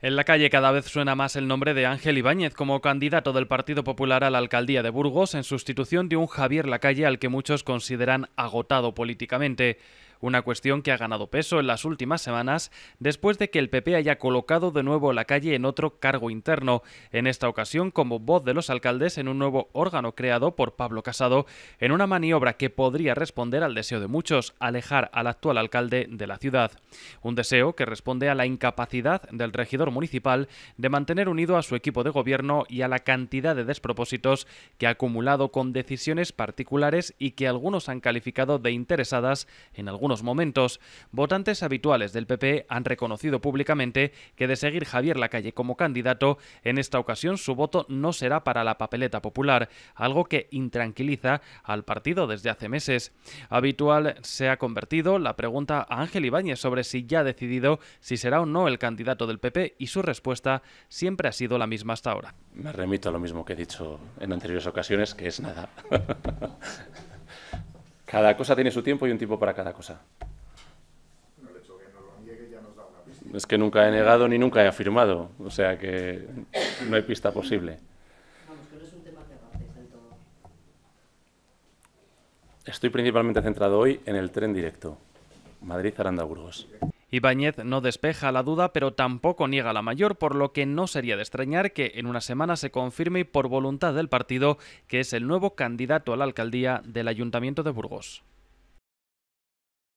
En la calle cada vez suena más el nombre de Ángel Ibáñez como candidato del Partido Popular a la alcaldía de Burgos en sustitución de un Javier Lacalle al que muchos consideran agotado políticamente una cuestión que ha ganado peso en las últimas semanas después de que el PP haya colocado de nuevo la calle en otro cargo interno, en esta ocasión como voz de los alcaldes en un nuevo órgano creado por Pablo Casado, en una maniobra que podría responder al deseo de muchos, alejar al actual alcalde de la ciudad. Un deseo que responde a la incapacidad del regidor municipal de mantener unido a su equipo de gobierno y a la cantidad de despropósitos que ha acumulado con decisiones particulares y que algunos han calificado de interesadas en algunos momentos, votantes habituales del PP han reconocido públicamente que de seguir Javier Lacalle como candidato, en esta ocasión su voto no será para la papeleta popular, algo que intranquiliza al partido desde hace meses. Habitual se ha convertido la pregunta a Ángel Ibáñez sobre si ya ha decidido si será o no el candidato del PP y su respuesta siempre ha sido la misma hasta ahora. Me remito a lo mismo que he dicho en anteriores ocasiones, que es nada. Cada cosa tiene su tiempo y un tiempo para cada cosa. Es que nunca he negado ni nunca he afirmado, o sea que no hay pista posible. Estoy principalmente centrado hoy en el tren directo, Madrid-Aranda-Burgos. Ibáñez no despeja la duda, pero tampoco niega la mayor, por lo que no sería de extrañar que en una semana se confirme por voluntad del partido que es el nuevo candidato a la alcaldía del Ayuntamiento de Burgos.